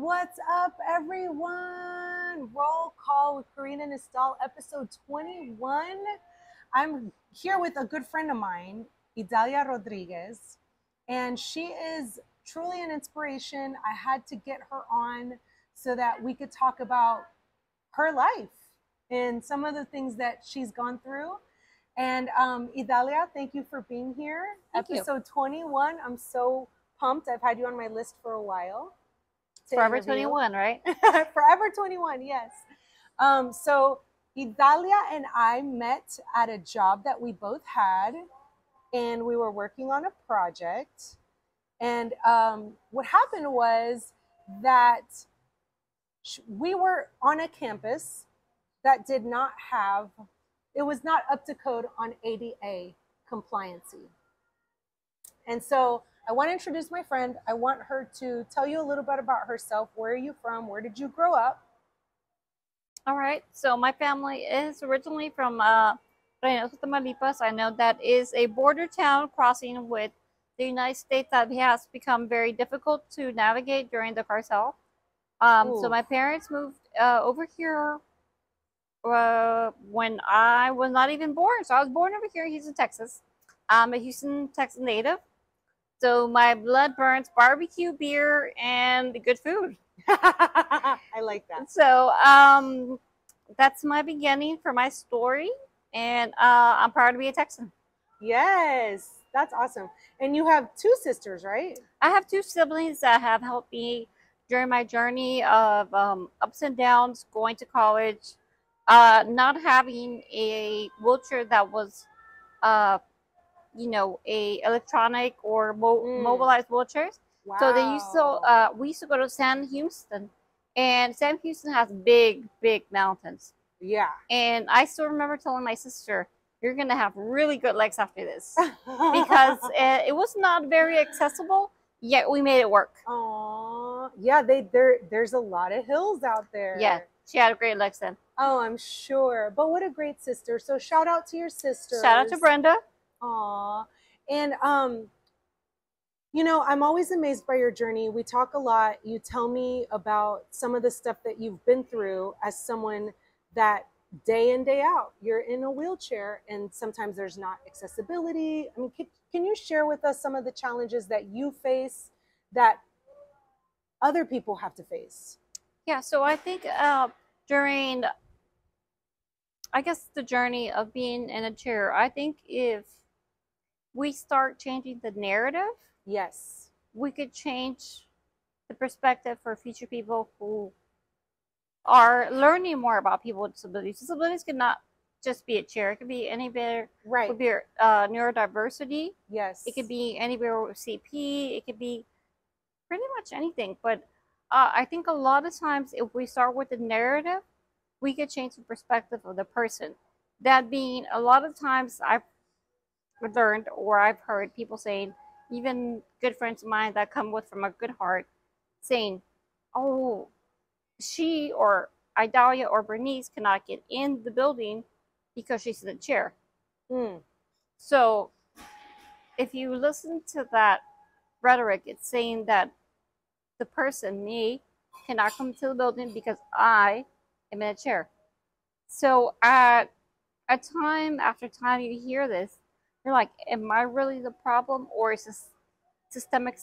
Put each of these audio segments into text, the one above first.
What's up, everyone? Roll call with Karina Nistal, episode 21. I'm here with a good friend of mine, Idalia Rodriguez, and she is truly an inspiration. I had to get her on so that we could talk about her life and some of the things that she's gone through. And um, Idalia, thank you for being here. Thank you. Episode 21. I'm so pumped. I've had you on my list for a while. Forever interview. 21, right? Forever 21, yes. Um, so Idalia and I met at a job that we both had, and we were working on a project. And um, what happened was that we were on a campus that did not have, it was not up to code on ADA compliancy. And so I want to introduce my friend. I want her to tell you a little bit about herself. Where are you from? Where did you grow up? All right. So my family is originally from uh, Reynosa, Tamaulipas. I know that is a border town crossing with the United States that has become very difficult to navigate during the cartel. Um, so my parents moved uh, over here uh, when I was not even born. So I was born over here in Houston, Texas. I'm a Houston, Texas native. So my blood burns barbecue, beer, and good food. I like that. So um, that's my beginning for my story, and uh, I'm proud to be a Texan. Yes, that's awesome. And you have two sisters, right? I have two siblings that have helped me during my journey of um, ups and downs, going to college, uh, not having a wheelchair that was, uh, you know, a electronic or mo- Mm. mobilized wheelchairs. Wow. So they used to, uh, we used to go to Sam Houston, and Sam Houston has big, big mountains. yeah. And I still remember telling my sister, "You're gonna have really good legs after this," because uh, it was not very accessible. Yet we made it work. Aw, yeah, they there. There's a lot of hills out there. Yeah, she had a great legs then. Oh, I'm sure. But what a great sister. So shout out to your sister. Shout out to Brenda. Aw. And um, you know, I'm always amazed by your journey. We talk a lot. You tell me about some of the stuff that you've been through as someone that day in, day out, you're in a wheelchair and sometimes there's not accessibility. I mean, can, can you share with us some of the challenges that you face that other people have to face? Yeah, so I think uh, during, I guess, the journey of being in a chair, I think if we start changing the narrative, Yes. we could change the perspective for future people who are learning more about people with disabilities. Disabilities could not just be a chair; it could be anywhere. It Right. could be uh, neurodiversity. Yes. It could be anywhere with CP. It could be pretty much anything. But uh, I think a lot of times, if we start with the narrative, we could change the perspective of the person. That being, a lot of times I've learned or I've heard people saying, even good friends of mine that come with from a good heart, saying, "Oh, she or Idalia or Bernice cannot get in the building because she's in a chair." Mm, So, if you listen to that rhetoric, it's saying that the person, me, cannot come to the building because I am in a chair. So, at a time after time you hear this, you're like, am I really the problem or is this systemic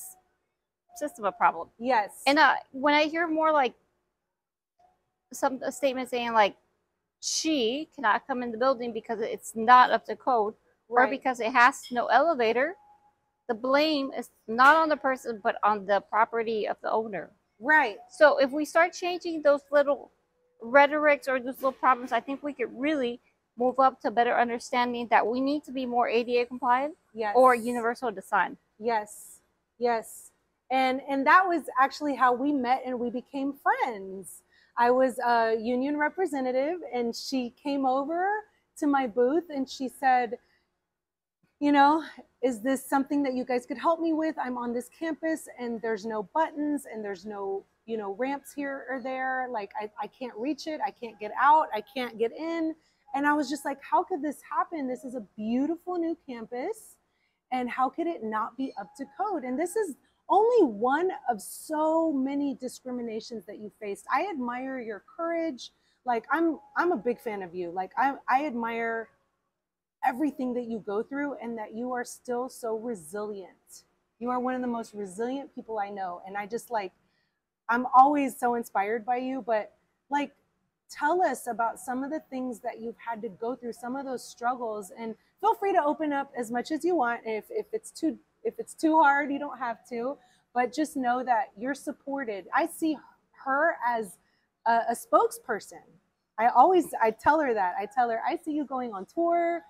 system a problem? yes. And uh, when I hear more like some a statement saying like she cannot come in the building because it's not up to code or because it has no elevator, the blame is not on the person but on the property of the owner. right. So if we start changing those little rhetorics or those little problems, I think we could really move up to better understanding that we need to be more ADA compliant Yes. or universal design. Yes, yes, and and that was actually how we met and we became friends. I was a union representative, and she came over to my booth and she said, "You know, is this something that you guys could help me with? I'm on this campus, and there's no buttons, and there's no you know ramps here or there. Like I, I can't reach it. I can't get out. I can't get in." And I was just like, "How could this happen? This is a beautiful new campus." and how could it not be up to code and this is only one of so many discriminations that you faced. I admire your courage. Like I'm I'm a big fan of you. Like I I admire everything that you go through and that you are still so resilient. You are one of the most resilient people I know and I just like I'm always so inspired by you, but like tell us about some of the things that you've had to go through, some of those struggles and feel free to open up as much as you want. If if it's too if it's too hard, you don't have to, but just know that you're supported. I see her as a, a spokesperson. I always I tell her that. I tell her I see you going on tour,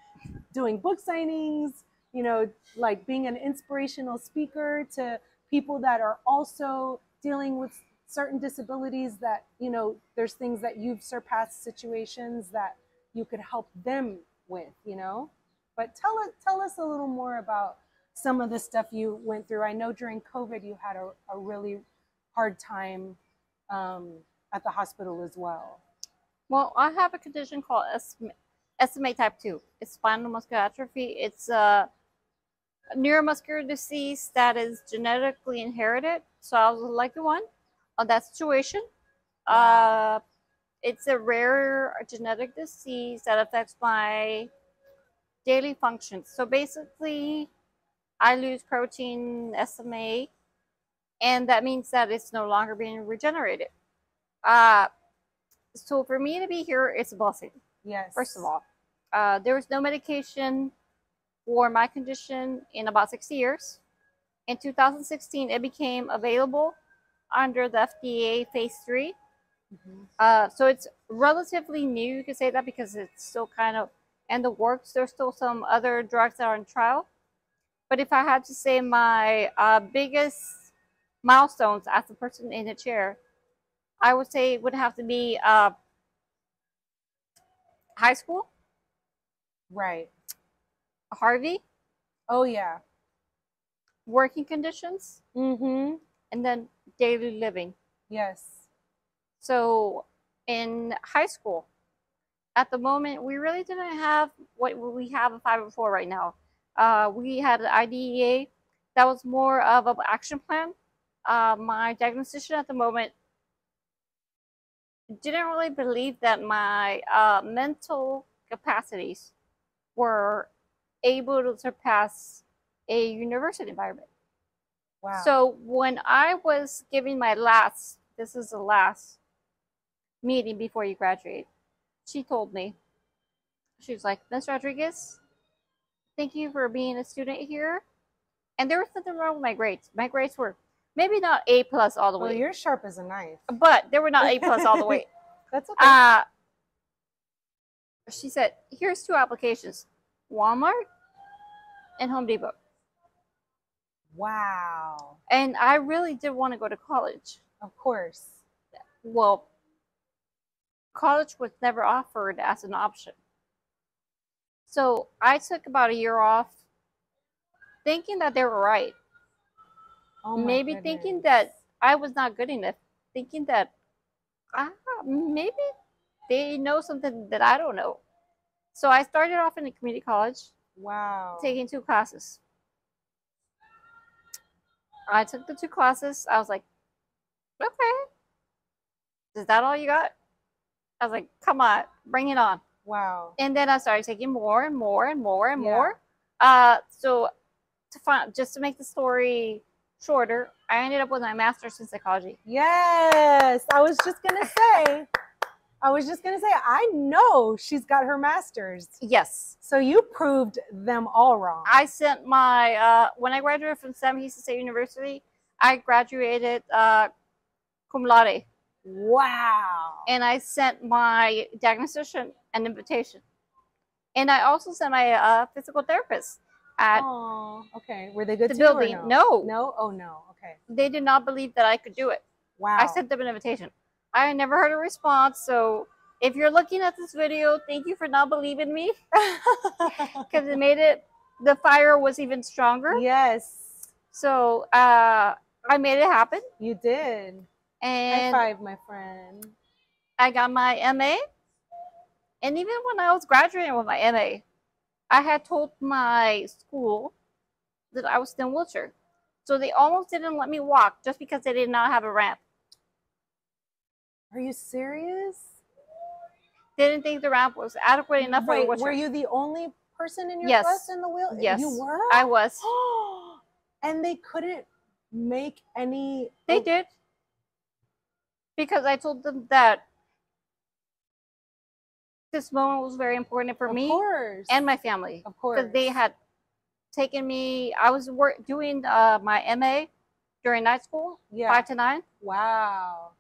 doing book signings, you know, like being an inspirational speaker to people that are also dealing with certain disabilities that, you know, there's things that you've surpassed situations that you could help them with, you know? But tell us tell us a little more about some of the stuff you went through. I know during COVID you had a, a really hard time um, at the hospital as well. Well, I have a condition called SMA, SMA type 2. It's spinal muscular atrophy. It's a neuromuscular disease that is genetically inherited. So I was like the lucky one of that situation. Uh, it's a rare genetic disease that affects my daily functions. So basically, I lose protein SMA, and that means that it's no longer being regenerated. Uh, so for me to be here, it's a blessing. Yes. First of all, uh, there was no medication for my condition in about six years. In 2016, it became available under the FDA phase 3 Mm-hmm. Uh, so it's relatively new. You could say that because it's still kind of in the works. There's still some other drugs that are in trial. But if I had to say my uh, biggest milestones as a person in a chair, I would say it would have to be uh, high school, Right. Harvey, Oh yeah. working conditions, Mm-hmm. and then daily living. Yes. So in high school, at the moment, we really didn't have what we have a 504 right now. Uh, we had an IDEA that was more of an action plan. Uh, my diagnostician at the moment didn't really believe that my uh, mental capacities were able to surpass a university environment. Wow. So when I was giving my last, this is the last meeting before you graduate, she told me, she was like, Ms. Rodriguez, thank you for being a student here. And there was nothing wrong with my grades. My grades were maybe not A plus all the way. well, you're sharp as a knife. but they were not A plus all the way. That's okay. Uh, she said, here's two applications, Walmart and Home Depot. Wow. And I really did want to go to college. Of course. well, college was never offered as an option. So I took about a year off thinking that they were right. Oh my maybe thinking that I was not good enough, thinking that ah, maybe they know something that I don't know. So I started off in a community college, Wow. taking two classes. I took the two classes. I was like, okay, is that all you got? I was like, come on, bring it on. Wow. And then I started taking more and more and more and Yeah. more. Uh, so to find, just to make the story shorter, I ended up with my master's in psychology. Yes. I was just gonna say. I was just gonna say. I know she's got her master's. Yes, So you proved them all wrong. I sent my uh, when I graduated from Sam Houston State University, I graduated uh, cum laude, wow. and I sent my diagnostician an invitation, and I also sent my uh, physical therapist at Oh, okay. Were they good the to building. no? No, No. Oh no. Okay. they did not believe that I could do it. Wow. I sent them an invitation. I never heard a response. So if you're looking at this video, thank you for not believing me because it made it, the fire was even stronger. yes, So uh, I made it happen. you did. High five, my friend. I got my MA. And even when I was graduating with my MA, I had told my school that I was still in wheelchair. So they almost didn't let me walk just because they did not have a ramp. Are you serious? Didn't think the ramp was adequate enough Wait, were you the only person in your Yes. bus in the wheel? Yes. You were? I was. and they couldn't make any They oh, did. Because I told them that this moment was very important for of me course. and my family. of course. Because they had taken me, I was work, doing uh, my MA during night school, yeah. five to nine. Wow.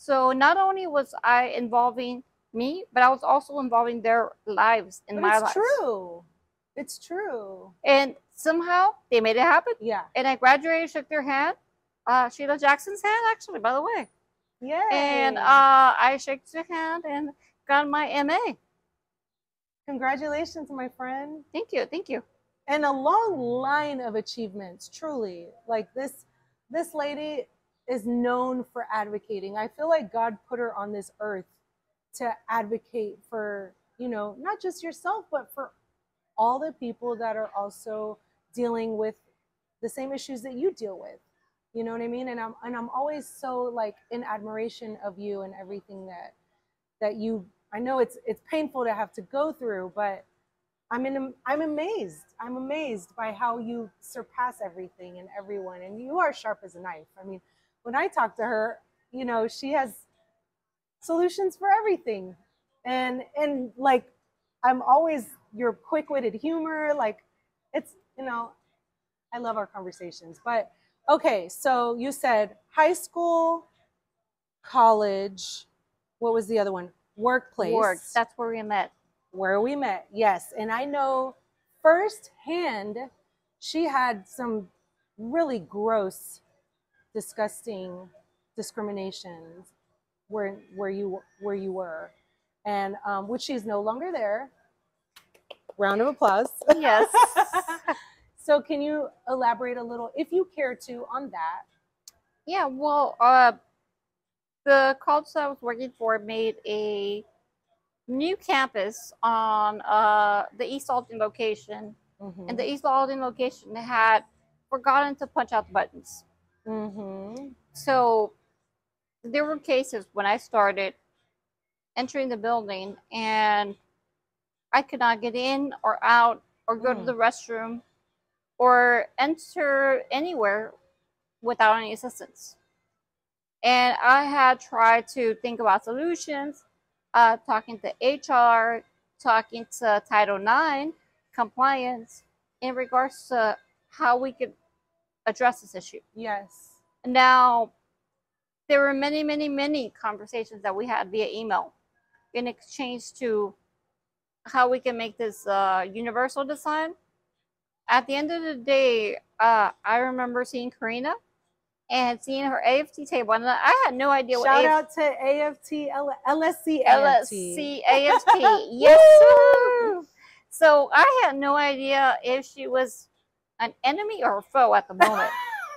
So not only was I involving me, but I was also involving their lives in But my it's life. true. It's true. And somehow they made it happen. Yeah. And I graduated, shook their hand. Uh, Sheila Jackson's hand, actually, by the way. Yay. And uh, I shook their hand and got my MA. congratulations, my friend. Thank you, thank you. and a long line of achievements truly like this this lady is known for advocating i feel like god put her on this earth to advocate for you know not just yourself but for all the people that are also dealing with the same issues that you deal with you know what i mean and i'm and i'm always so like in admiration of you and everything that that you i know it's it's painful to have to go through but I'm in, I'm amazed. I'm amazed by how you surpass everything and everyone, and you are sharp as a knife. I mean, when I talk to her, you know, she has solutions for everything, and and like, I'm always your quick-witted humor. Like, it's you know, I love our conversations. But okay, so you said high school, college. What was the other one? Workplace Work. That's where we met. where we met. Yes. And I know firsthand she had some really gross, disgusting discriminations where where you where you were. And um, which she's no longer there. Round of applause. Yes. so can you elaborate a little, if you care to, on that? yeah, well, uh, the college that I was working for made a new campus on uh, the East Aldine location. Mm-hmm. And the East Aldine location had forgotten to punch out the buttons. Mm-hmm. So there were cases when I started entering the building and I could not get in or out or go to Mm. the restroom or enter anywhere without any assistance. And I had tried to think about solutions, uh, talking to HR, talking to Title IX compliance in regards to how we could address this issue. Yes. Now, there were many, many, many conversations that we had via email in exchange to how we can make this uh, universal design. At the end of the day, uh, I remember seeing Karina and seeing her AFT table, and I had no idea Shout what out to AFT, L- LSC, AFT. LSC AFT. yes. Woo! So I had no idea if she was an enemy or a foe at the moment.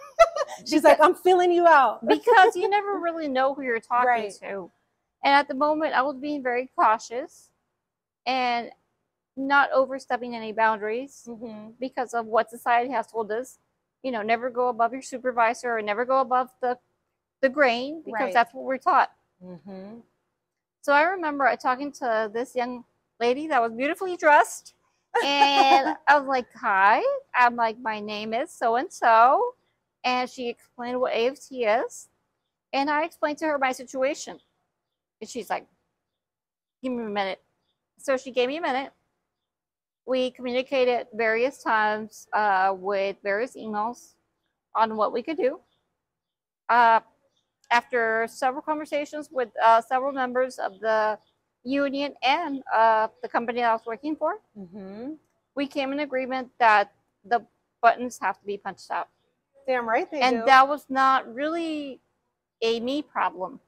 She's like, I'm feeling you out. because you never really know who you're talking Right. to. And at the moment, I was being very cautious and not overstepping any boundaries Mhm. because of what society has told us. You know, never go above your supervisor or never go above the the grain because Right. that's what we're taught. Mhm. So I remember I talking to this young lady that was beautifully dressed, and I was like, "Hi," I'm like, "My name is so and so," and she explained what AFT is, and I explained to her my situation, and she's like, "Give me a minute." So she gave me a minute. We communicated various times uh, with various emails on what we could do. Uh, after several conversations with uh, several members of the union and uh, the company that I was working for, Mhm. we came in agreement that the buttons have to be punched out. Damn right they and do. that was not really a me problem.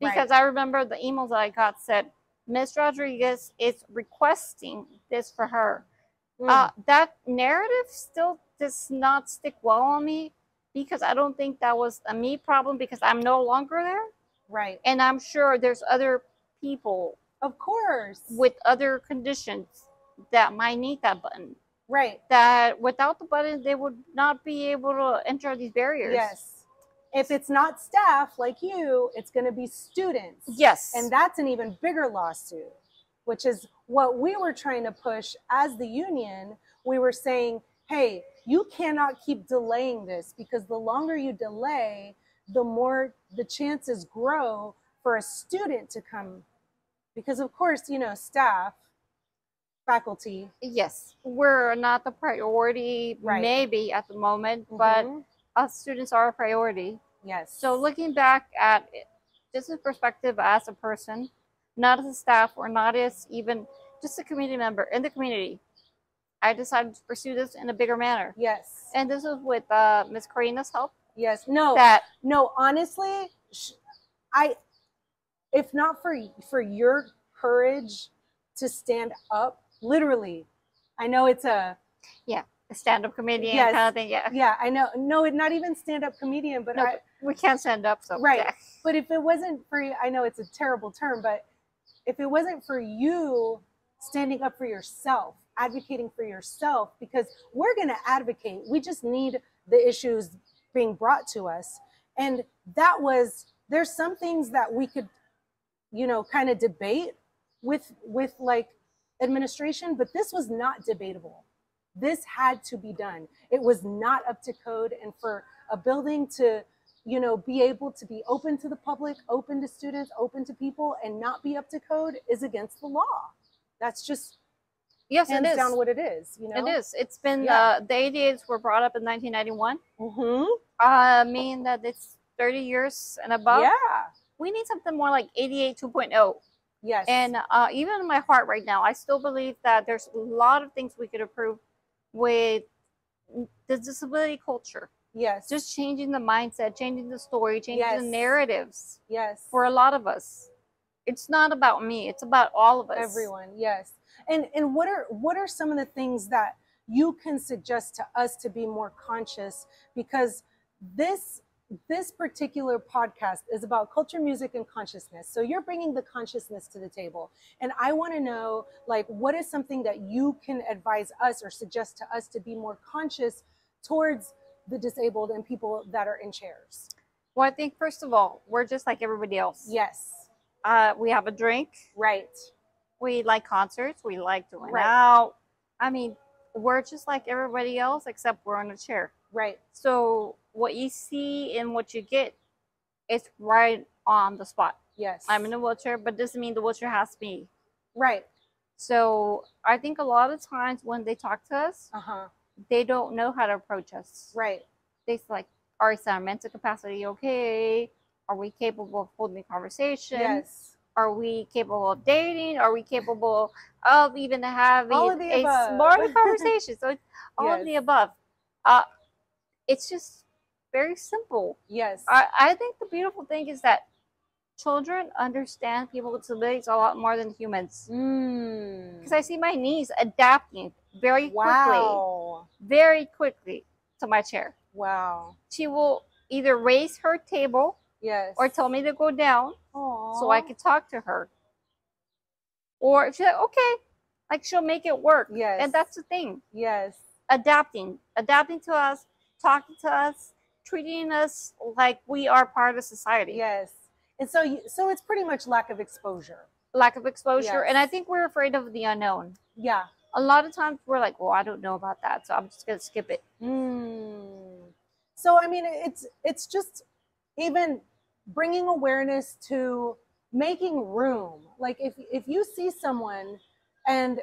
Right. Because I remember the emails that I got said, Ms. Rodriguez is requesting this for her. Mm. Uh, that narrative still does not stick well on me because I don't think that was a me problem because I'm no longer there. right. And I'm sure there's other people Of course. with other conditions that might need that button. Right. that without the button, they would not be able to enter these barriers. Yes. If it's not staff like you, it's going to be students. Yes. And that's an even bigger lawsuit, which is what we were trying to push as the union. We were saying, hey, you cannot keep delaying this because the longer you delay, the more the chances grow for a student to come. Because, of course, you know, staff, faculty, yes, we're not the priority Right. maybe at the moment, but Mhm. us students are a priority. yes. So looking back at it, just a perspective as a person, not as a staff or not as even just a community member in the community, I decided to pursue this in a bigger manner. yes. And this was with uh, Miss Karina's help. yes. No, That No, honestly, sh- I if not for for your courage to stand up, literally. I know it's a yeah, a stand-up comedian Yes. kind of thing. Yeah, yeah, I know no, not even stand up comedian, but No, I we can't stand up. So Right. yeah. but if it wasn't for you, I know it's a terrible term, but if it wasn't for you standing up for yourself, advocating for yourself because we're going to advocate. We just need the issues being brought to us. And that was there's some things that we could you know kind of debate with with like administration, but this was not debatable. This had to be done. It was not up to code and for a building to you know be able to be open to the public, open to students, open to people and not be up to code is against the law. That's just Yes, it hands is. down what it is, you know. It is. It's been Yeah. uh, the ADAs were brought up in 1991. Mhm. Uh, mean that it's 30 years and above. Yeah. We need something more like ADA 2.0. Yes. And uh, even in my heart right now, I still believe that there's a lot of things we could improve with the disability culture. yes. Just changing the mindset, changing the story, changing Yes. the narratives yes. for a lot of us. It's not about me. It's about all of us. everyone yes and and what are what are some of the things that you can suggest to us to be more conscious because this this particular podcast is about culture music and consciousness so you're bringing the consciousness to the table and i want to know like what is something that you can advise us or suggest to us to be more conscious towards the disabled and people that are in chairs Well, I think first of all, we're just like everybody else. yes Uh, we have a drink. right We like concerts. We like going Right. out. I mean, we're just like everybody else, except we're on a chair. Right So what you see and what you get is right on the spot. yes I'm in a wheelchair, but doesn't mean the wheelchair has to be. right So I think a lot of times when they talk to us, uh-huh they don't know how to approach us. right They like, are is our mental capacity okay? Are we capable of holding a conversation? yes Are we capable of dating? Are we capable of even having All of the a above. smart conversation? So it's all of the above. Uh, it's just very simple. yes I, I think the beautiful thing is that children understand people with disabilities a lot more than humans. Mm. Because I see my niece adapting very quickly, Wow. very quickly to my chair. Wow. She will either raise her table Yes. or tell me to go down so I can talk to her. Or she's like, okay, like she'll make it work. Yes. And that's the thing. Yes. Adapting, adapting to us, talking to us, treating us like we are part of society. Yes. And so, you, so it's pretty much lack of exposure. Lack of exposure. And I think we're afraid of the unknown. Yeah. A lot of times we're like, well, I don't know about that. So I'm just going to skip it. Mm. So I mean, it's it's just even bringing awareness to making room. Like if if you see someone and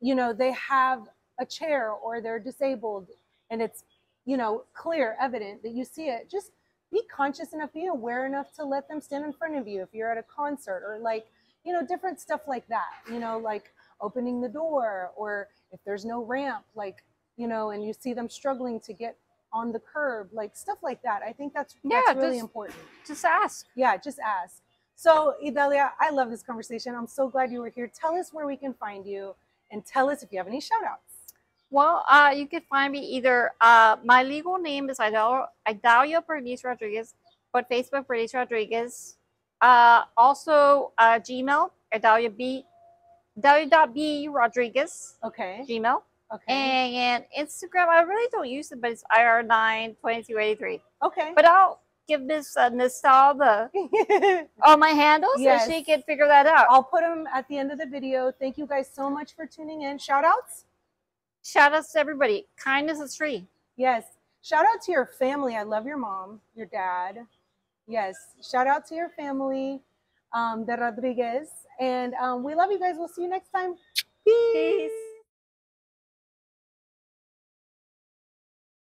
you know they have a chair or they're disabled and it's you know clear evident that you see it. Just be conscious enough be aware enough to let them stand in front of you if you're at a concert or like you know different stuff like that you know like opening the door or if there's no ramp like you know and you see them struggling to get on the curb like stuff like that. I think that's Yeah, that's really just- important. Just ask. yeah just ask. So idalia i love this conversation. I'm so glad you were here. Tell us where we can find you and tell us if you have any shout outs Well, uh, you can find me either. Uh, my legal name is Idalia, Idalia Bernice Rodriguez, but Facebook Bernice Rodriguez. Uh, also, uh, Gmail Idalia B, Idalia.b Rodriguez okay Gmail. Okay. And Instagram, I really don't use it, but it's IR92283. okay. But I'll give Miss uh, Nistal the all my handles Yes. so she can figure that out. I'll put them at the end of the video. Thank you guys so much for tuning in. Shout outs? Shout outs to everybody. Kindness is free. Yes. Shout out to your family. I love your mom, your dad. Yes. Shout out to your family, um, the Rodriguez. And um, we love you guys. We'll see you next time. Peace. Peace.